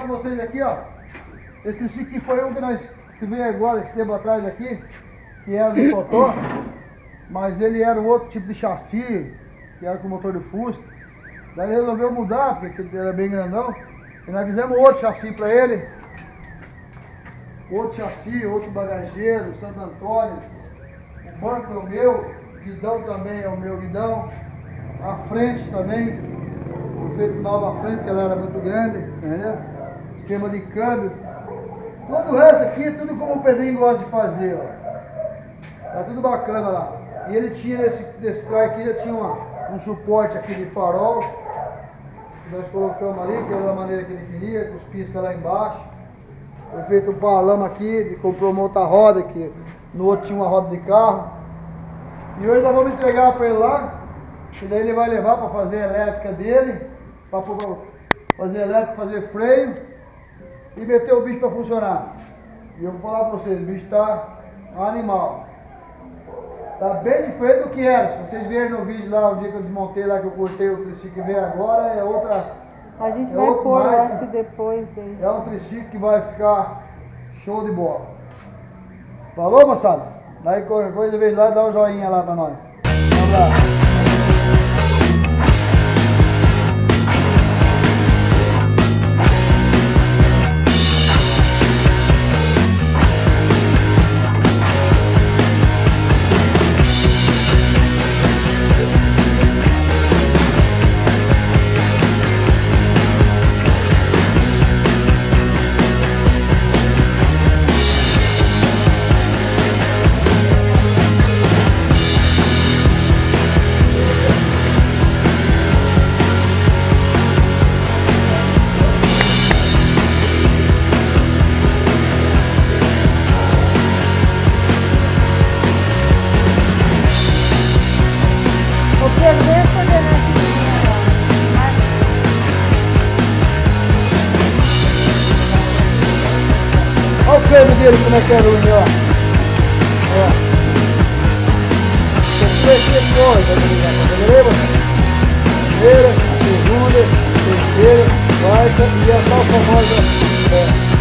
com vocês aqui, ó. Esse aqui foi um que nós que veio agora, esse tempo atrás aqui, que era do Totó, mas ele era um outro tipo de chassi, que era com motor de Fusca. Daí ele resolveu mudar, porque ele era bem grandão. E nós fizemos outro chassi para ele. Outro chassi, outro bagageiro, Santo Antônio. O banco é o meu, o guidão também é o meu guidão. A frente também, feito nova frente, porque ela era muito grande, entendeu? Esquema de câmbio. Todo o resto aqui, tudo como o Pedrinho gosta de fazer, ó. Tá tudo bacana lá. E ele tinha nesse, nesse carro aqui, já tinha uma, um suporte aqui de farol. Que nós colocamos ali, que era da maneira que ele queria, com os piscas lá embaixo. Foi feito um paralama aqui, ele comprou uma outra roda, que no outro tinha uma roda de carro. E hoje nós vamos entregar para ele lá, que daí ele vai levar para fazer a elétrica dele, para fazer elétrica, fazer freio e meter o bicho para funcionar. E eu vou falar para vocês, o bicho está um animal. Tá bem diferente do que era. Se vocês verem no vídeo lá, o dia que eu desmontei lá, que eu cortei o triciclo que veio agora, é outra. A gente é vai pôr antes e depois dele. É um triciclo que vai ficar show de bola. Falou, moçada? Daí qualquer coisa, vez lá, dá um joinha lá pra nós. Um abraço. Olha o câmbio dele como é que é ruim, ó. Ó. Tem três coisas, tá ligado? Primeira, segunda, terceira, quarta e a tal famosa